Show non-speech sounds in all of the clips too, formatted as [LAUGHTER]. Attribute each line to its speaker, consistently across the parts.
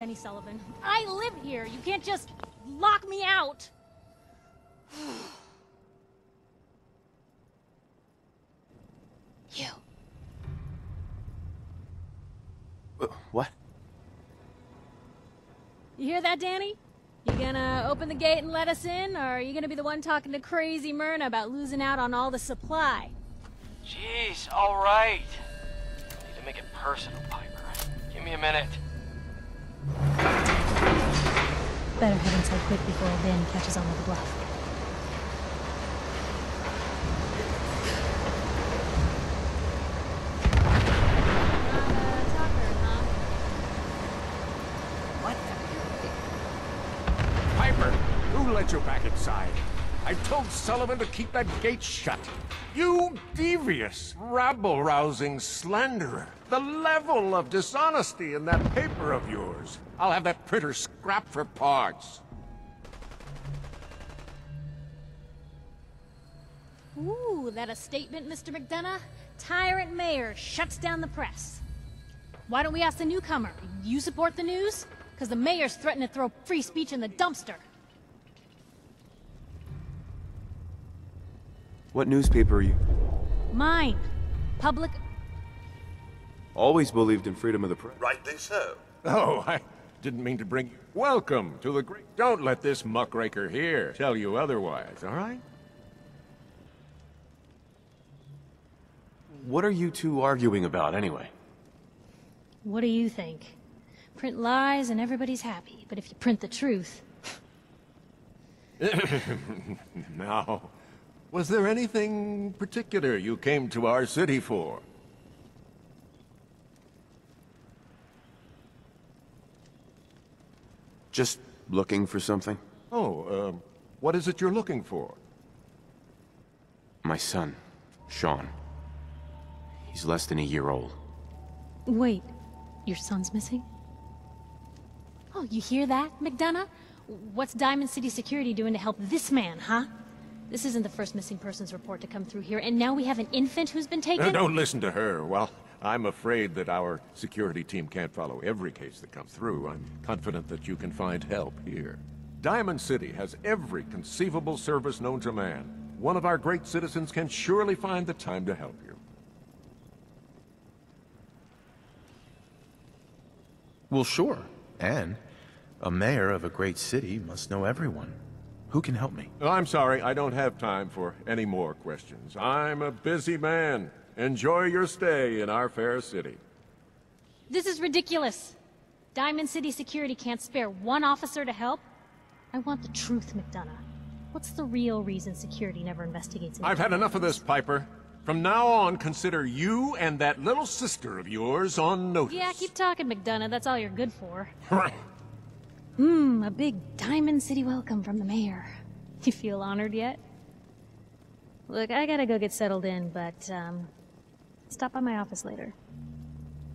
Speaker 1: Penny Sullivan. I live here. You can't just lock me out. [SIGHS] you.
Speaker 2: What?
Speaker 1: You hear that, Danny? You gonna open the gate and let us in, or are you gonna be the one talking to crazy Myrna about losing out on all the supply?
Speaker 3: Jeez, alright. Need to make it personal, Piper. Give me a minute.
Speaker 1: Better head inside quick before Danny catches on with the bluff.
Speaker 4: Piper, who let you back inside? I told Sullivan to keep that gate shut. You devious, rabble-rousing slanderer. The level of dishonesty in that paper of yours. I'll have that printer scrapped for parts.
Speaker 1: Ooh, that a statement, Mr. McDonough? Tyrant mayor shuts down the press. Why don't we ask the newcomer? You support the news? Because the mayor's threatening to throw free speech in the dumpster.
Speaker 2: What newspaper are you?
Speaker 1: Mine. Public.
Speaker 2: Always believed in freedom of the press.
Speaker 5: Rightly so.
Speaker 4: Oh, I didn't mean to bring you. Welcome to the great... Don't let this muckraker here tell you otherwise, all right?
Speaker 2: What are you two arguing about, anyway?
Speaker 1: What do you think? Print lies and everybody's happy, but if you print the truth, [LAUGHS]
Speaker 4: Now, was there anything particular you came to our city for?
Speaker 2: Just looking for something?
Speaker 4: Oh, um, what is it you're looking for?
Speaker 2: My son, Shaun. He's less than a year old.
Speaker 1: Wait, your son's missing? Oh, you hear that, McDonough? What's Diamond City Security doing to help this man, huh? This isn't the first missing persons report to come through here, and now we have an infant who's been
Speaker 4: Uh,
Speaker 1: taken?
Speaker 4: don't listen to her. Well, I'm afraid that our security team can't follow every case that comes through. I'm confident that you can find help here. Diamond City has every conceivable service known to man. One of our great citizens can surely find the time to help you.
Speaker 6: Well, sure. And a mayor of a great city must know everyone. Who can help me?
Speaker 4: I'm sorry, I don't have time for any more questions. I'm a busy man. Enjoy your stay in our fair city.
Speaker 1: This is ridiculous. Diamond City Security can't spare one officer to help? I want the truth, McDonough. What's the real reason security never investigates
Speaker 4: I've had enough of this, Piper. From now on, consider you and that little sister of yours on notice.
Speaker 1: Yeah, keep talking, McDonough. That's all you're good for. [LAUGHS] Hmm, a big Diamond City welcome from the mayor. You feel honored yet? Look, I gotta go get settled in, but, um, stop by my office later.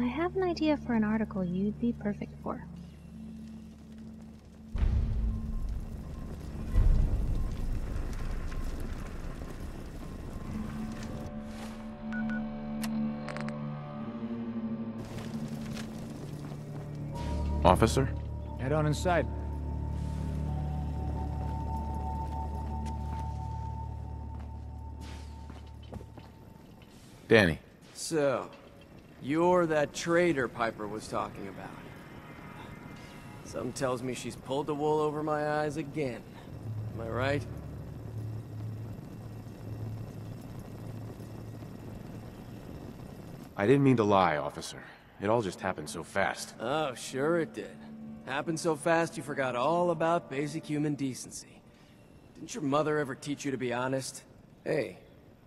Speaker 1: I have an idea for an article you'd be perfect for.
Speaker 6: Officer?
Speaker 7: Head on inside.
Speaker 6: Danny.
Speaker 3: So, you're that traitor Piper was talking about. Something tells me she's pulled the wool over my eyes again. Am I right?
Speaker 2: I didn't mean to lie, officer. It all just happened so fast.
Speaker 3: Oh, sure it did. Happened so fast you forgot all about basic human decency. Didn't your mother ever teach you to be honest? Hey,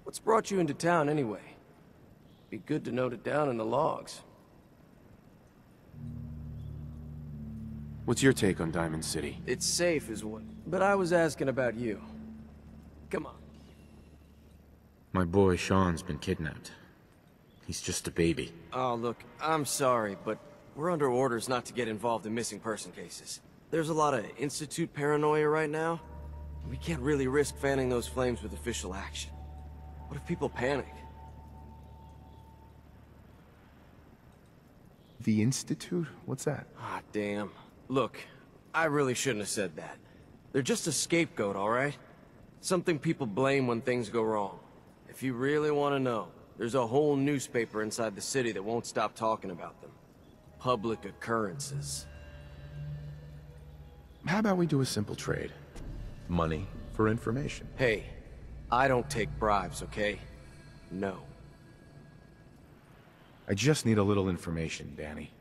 Speaker 3: what's brought you into town anyway? Be good to note it down in the logs.
Speaker 2: What's your take on Diamond City?
Speaker 3: It's safe is what... But I was asking about you. Come on.
Speaker 6: My boy Shaun's been kidnapped. He's just a baby.
Speaker 3: Oh, look, I'm sorry, but we're under orders not to get involved in missing person cases. There's a lot of Institute paranoia right now. We can't really risk fanning those flames with official action. What if people panic?
Speaker 6: The Institute? What's that?
Speaker 3: Ah, damn. Look, I really shouldn't have said that. They're just a scapegoat, alright? Something people blame when things go wrong. If you really want to know, there's a whole newspaper inside the city that won't stop talking about them. Publick Occurrences.
Speaker 6: How about we do a simple trade? Money for information.
Speaker 3: Hey, I don't take bribes, okay? No.
Speaker 6: I just need a little information, Danny.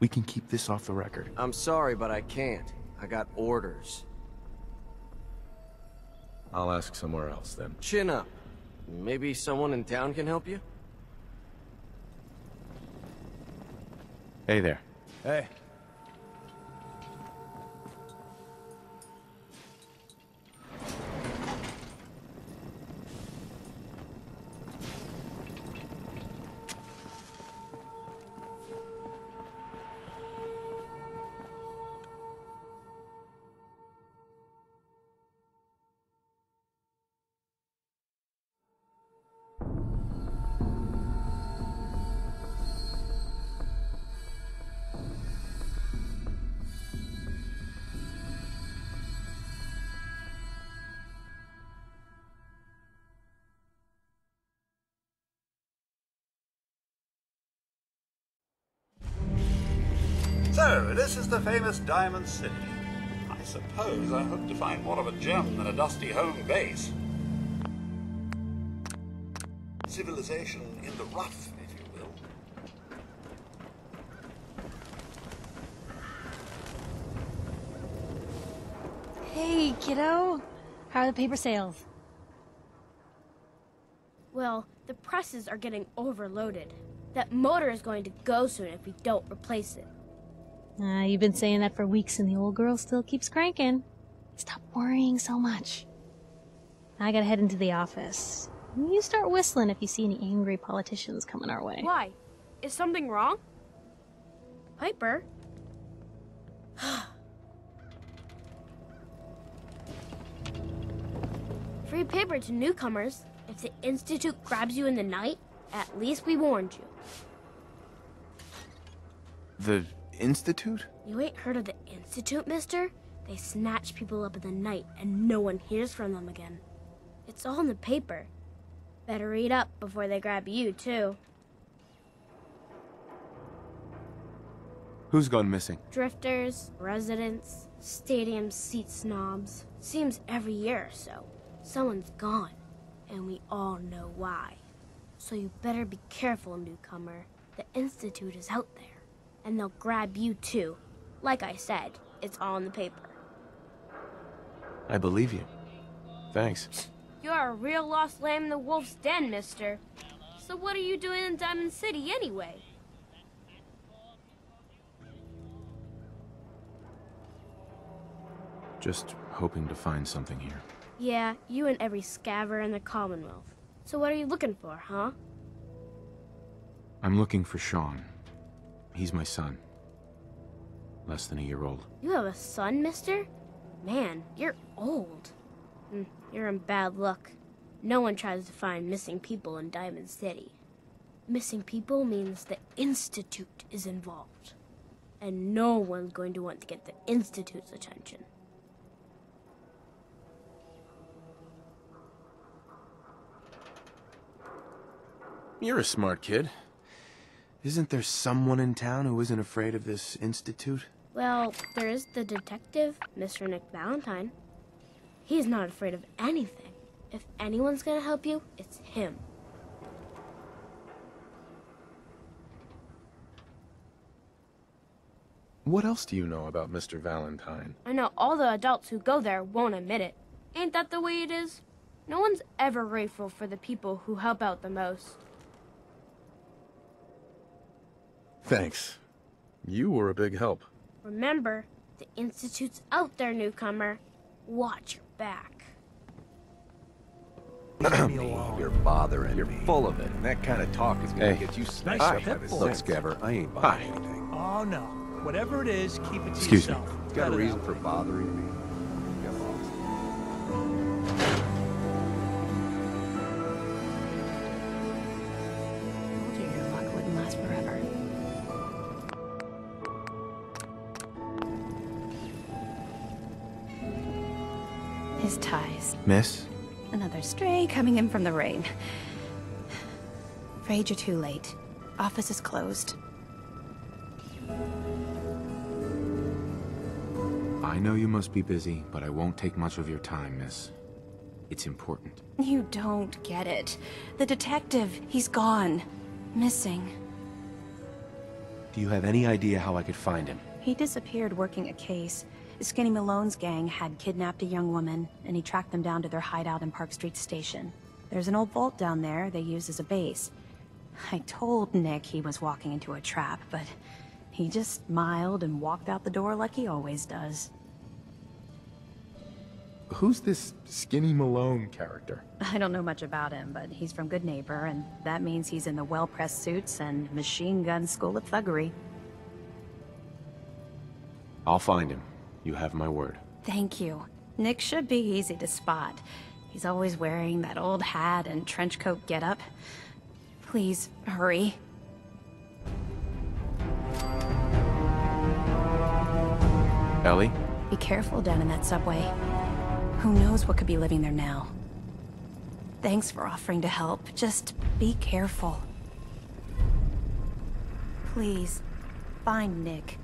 Speaker 6: We can keep this off the record.
Speaker 3: I'm sorry, but I can't. I got orders.
Speaker 6: I'll ask somewhere else then.
Speaker 3: Chin up. Maybe someone in town can help you?
Speaker 6: Hey there.
Speaker 3: Hey.
Speaker 5: So, this is the famous Diamond City. I suppose I hope to find more of a gem than a dusty home base. Civilization in the rough, if you will.
Speaker 1: Hey, kiddo. How are the paper sales?
Speaker 7: Well, the presses are getting overloaded. That motor is going to go soon if we don't replace it.
Speaker 1: Uh, you've been saying that for weeks and the old girl still keeps cranking. Stop worrying so much. I gotta head into the office. You start whistling if you see any angry politicians coming our way.
Speaker 7: Why? Is something wrong? Piper? [GASPS] Free paper to newcomers. If the Institute grabs you in the night, at least we warned you.
Speaker 6: The Institute?
Speaker 7: You ain't heard of the Institute, mister? They snatch people up in the night and no one hears from them again. It's all in the paper. Better read up before they grab you, too.
Speaker 6: Who's gone missing?
Speaker 7: Drifters, residents, stadium seat snobs. Seems every year or so, someone's gone. And we all know why. So you better be careful, newcomer. The Institute is out there. And they'll grab you too. Like I said, it's all in the paper.
Speaker 6: I believe you. Thanks.
Speaker 7: You're a real lost lamb in the wolf's den, mister. So what are you doing in Diamond City anyway?
Speaker 6: Just hoping to find something here.
Speaker 7: Yeah, you and every scaver in the Commonwealth. So what are you looking for, huh?
Speaker 6: I'm looking for Shaun. He's my son. Less than a year old.
Speaker 7: You have a son, mister? Man, you're old. Hmm, you're in bad luck. No one tries to find missing people in Diamond City. Missing people means the Institute is involved. And no one's going to want to get the Institute's attention.
Speaker 6: You're a smart kid. Isn't there someone in town who isn't afraid of this institute?
Speaker 7: Well, there is the detective, Mr. Nick Valentine. He's not afraid of anything. If anyone's gonna help you, it's him.
Speaker 6: What else do you know about Mr. Valentine?
Speaker 7: I know all the adults who go there won't admit it. Ain't that the way it is? No one's ever grateful for the people who help out the most.
Speaker 6: Thanks. You were a big help.
Speaker 7: Remember, the Institute's out there, newcomer. Watch your back. [CLEARS THROAT]
Speaker 8: You're bothering
Speaker 9: You're
Speaker 8: me.
Speaker 9: full of it.
Speaker 8: That kind of talk is gonna
Speaker 6: Hey.
Speaker 8: get you
Speaker 9: Nice
Speaker 8: snatched up by
Speaker 9: pit
Speaker 8: this
Speaker 9: bull.
Speaker 8: Look,
Speaker 9: Look,
Speaker 8: Scaver, I ain't
Speaker 6: Hi.
Speaker 8: buying anything.
Speaker 9: Oh no. Whatever it is, keep it to
Speaker 6: Excuse me.
Speaker 9: yourself.
Speaker 8: Got
Speaker 9: Cut
Speaker 8: a reason for bothering me?
Speaker 6: Miss?
Speaker 10: Another stray coming in from the rain. Afraid you're too late. Office is closed.
Speaker 2: I know you must be busy, but I won't take much of your time, miss. It's important.
Speaker 10: You don't get it. The detective, he's gone. Missing.
Speaker 11: Do you have any idea how I could find him?
Speaker 10: He disappeared working a case. Skinny Malone's gang had kidnapped a young woman, and he tracked them down to their hideout in Park Street Station. There's an old vault down there they use as a base. I told Nick he was walking into a trap, but he just smiled and walked out the door like he always does.
Speaker 6: Who's this Skinny Malone character? [LAUGHS]
Speaker 10: I don't know much about him, but he's from Goodneighbor, and that means he's in the well-pressed suits and machine gun school of thuggery.
Speaker 2: I'll find him. You have my word.
Speaker 10: Thank you. Nick should be easy to spot. He's always wearing that old hat and trench coat getup. Please, hurry.
Speaker 2: Ellie?
Speaker 10: Be careful down in that subway. Who knows what could be living there now. Thanks for offering to help. Just be careful. Please, find Nick.